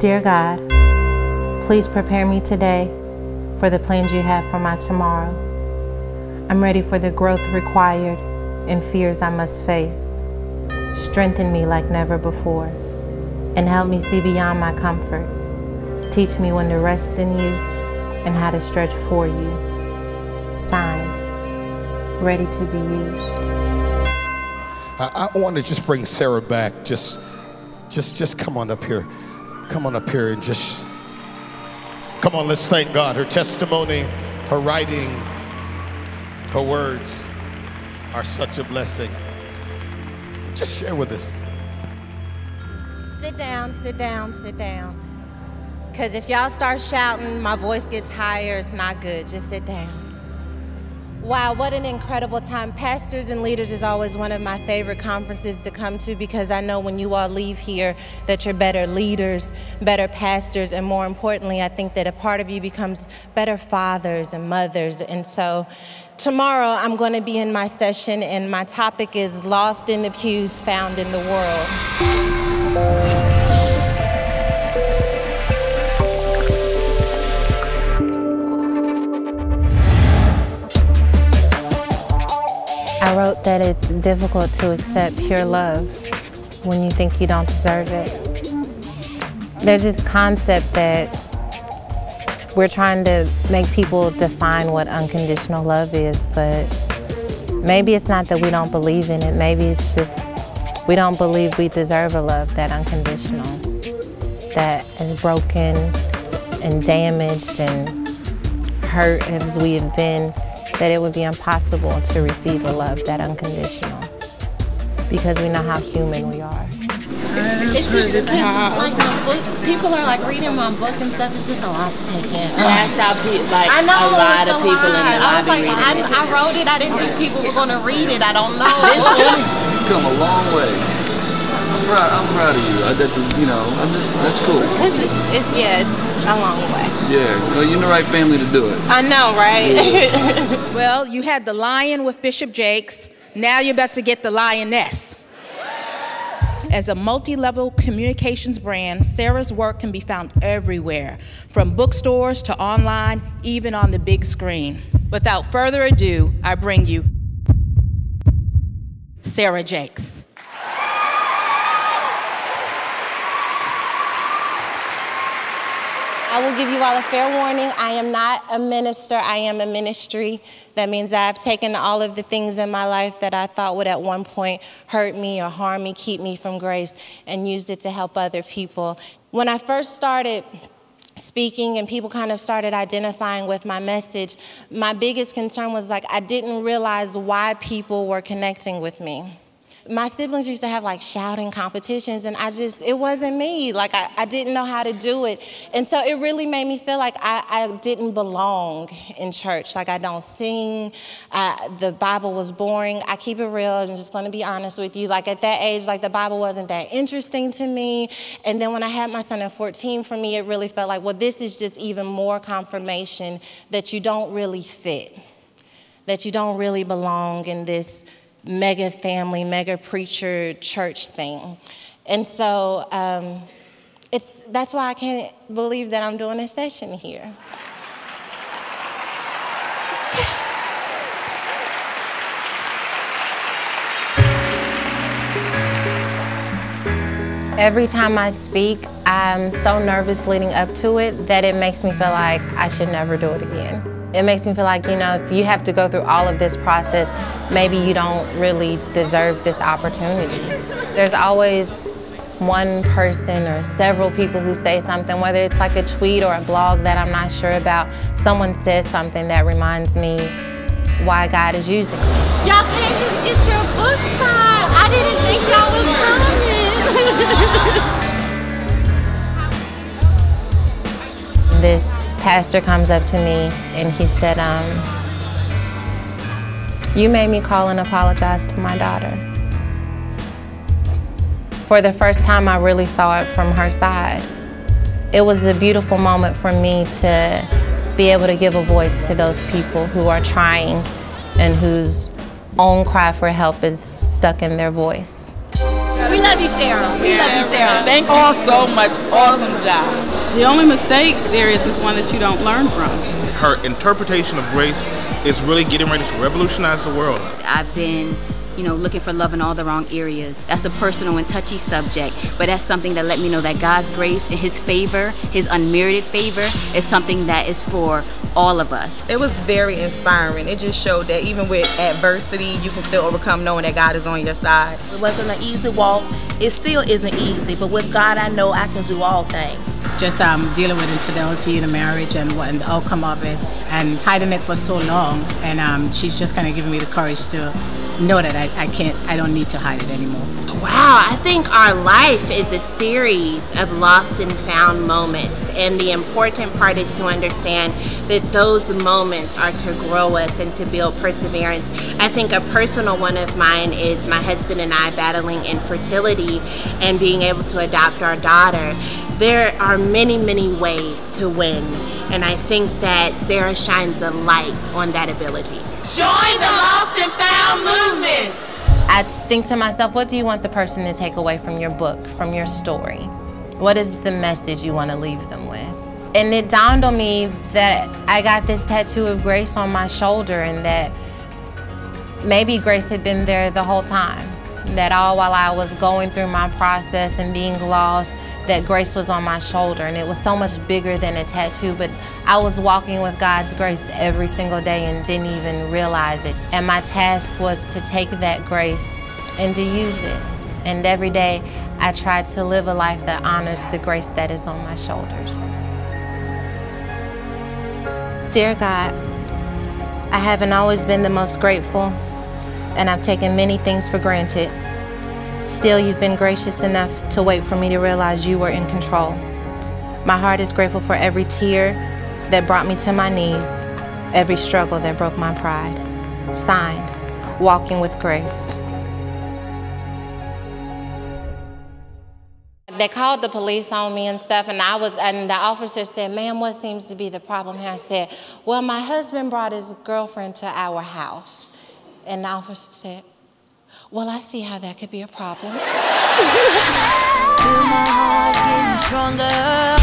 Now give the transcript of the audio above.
Dear God, please prepare me today for the plans you have for my tomorrow. I'm ready for the growth required and fears I must face. Strengthen me like never before and help me see beyond my comfort. Teach me when to rest in you and how to stretch for you. Signed, ready to be used. I, I want to just bring Sarah back. Just, just, just come on up here. Come on up here and just, come on, let's thank God. Her testimony, her writing, her words are such a blessing. Just share with us. Sit down, sit down, sit down. Because if y'all start shouting, my voice gets higher. It's not good. Just sit down. Wow, what an incredible time. Pastors and Leaders is always one of my favorite conferences to come to because I know when you all leave here that you're better leaders, better pastors, and more importantly, I think that a part of you becomes better fathers and mothers. And so tomorrow I'm going to be in my session, and my topic is Lost in the Pews, Found in the World. I wrote that it's difficult to accept pure love when you think you don't deserve it. There's this concept that we're trying to make people define what unconditional love is, but maybe it's not that we don't believe in it. Maybe it's just we don't believe we deserve a love that unconditional, that is broken and damaged and hurt as we have been that it would be impossible to receive a love that unconditional because we know how human we are. It's just because like my book, people are like reading my book and stuff. It's just a lot to take in. That's how people like I know, a lot it's of a people in lot. the I was like, I. I wrote it. I didn't think people were going to read it. I don't know. This one, You've come a long way. I'm proud. I'm proud of you. I, that, you know, I'm just. That's cool. Because it's, it's, yeah, it's a long way. Yeah. Well, you're in the right family to do it. I know, right? Well, you had the lion with Bishop Jakes. Now you're about to get the lioness. As a multi level communications brand, Sarah's work can be found everywhere, from bookstores to online, even on the big screen. Without further ado, I bring you Sarah Jakes. I will give you all a fair warning. I am not a minister, I am a ministry. That means that I've taken all of the things in my life that I thought would at one point hurt me or harm me, keep me from grace, and used it to help other people. When I first started, speaking and people kind of started identifying with my message, my biggest concern was like I didn't realize why people were connecting with me. My siblings used to have like shouting competitions, and I just, it wasn't me. Like, I, I didn't know how to do it. And so it really made me feel like I, I didn't belong in church. Like, I don't sing. The Bible was boring. I keep it real. I'm just gonna be honest with you. Like, at that age, like, the Bible wasn't that interesting to me. And then when I had my son at 14, for me, it really felt like, well, this is just even more confirmation that you don't really fit, that you don't really belong in this mega family, mega preacher church thing. And so um, it's, that's why I can't believe that I'm doing a session here. Every time I speak, I'm so nervous leading up to it that it makes me feel like I should never do it again. It makes me feel like, you know, if you have to go through all of this process, maybe you don't really deserve this opportunity. There's always one person or several people who say something, whether it's like a tweet or a blog that I'm not sure about, someone says something that reminds me why God is using me. y'all came to get your book signed. I didn't think y'all pastor comes up to me and he said, um, you made me call and apologize to my daughter. For the first time, I really saw it from her side. It was a beautiful moment for me to be able to give a voice to those people who are trying and whose own cry for help is stuck in their voice. We love you, Sarah. We love you, Sarah. Thank you all so much. Awesome job. The only mistake there is is one that you don't learn from. Her interpretation of grace is really getting ready to revolutionize the world. I've been you know, looking for love in all the wrong areas. That's a personal and touchy subject, but that's something that let me know that God's grace and His favor, His unmerited favor, is something that is for all of us. It was very inspiring. It just showed that even with adversity, you can still overcome knowing that God is on your side. It wasn't an easy walk. It still isn't easy, but with God, I know I can do all things. Just um, dealing with infidelity in a marriage and what and the outcome of it, and hiding it for so long, and um, she's just kind of giving me the courage to know that I, I can't, I don't need to hide it anymore. Wow, I think our life is a series of lost and found moments. And the important part is to understand that those moments are to grow us and to build perseverance. I think a personal one of mine is my husband and I battling infertility and being able to adopt our daughter. There are many, many ways to win. And I think that Sarah shines a light on that ability. Join the Lost and Found movement. I think to myself, what do you want the person to take away from your book, from your story? What is the message you want to leave them with? And it dawned on me that I got this tattoo of grace on my shoulder and that maybe grace had been there the whole time. That all while I was going through my process and being lost, that grace was on my shoulder and it was so much bigger than a tattoo, but I was walking with God's grace every single day and didn't even realize it. And my task was to take that grace and to use it. And every day I tried to live a life that honors the grace that is on my shoulders. Dear God, I haven't always been the most grateful, and I've taken many things for granted. Still, you've been gracious enough to wait for me to realize you were in control. My heart is grateful for every tear that brought me to my knees, every struggle that broke my pride. Signed, Walking with Grace. They called the police on me and stuff, and I was, and the officer said, "Ma'am, what seems to be the problem here?" I said, "Well, my husband brought his girlfriend to our house," and the officer said, well, I see how that could be a problem.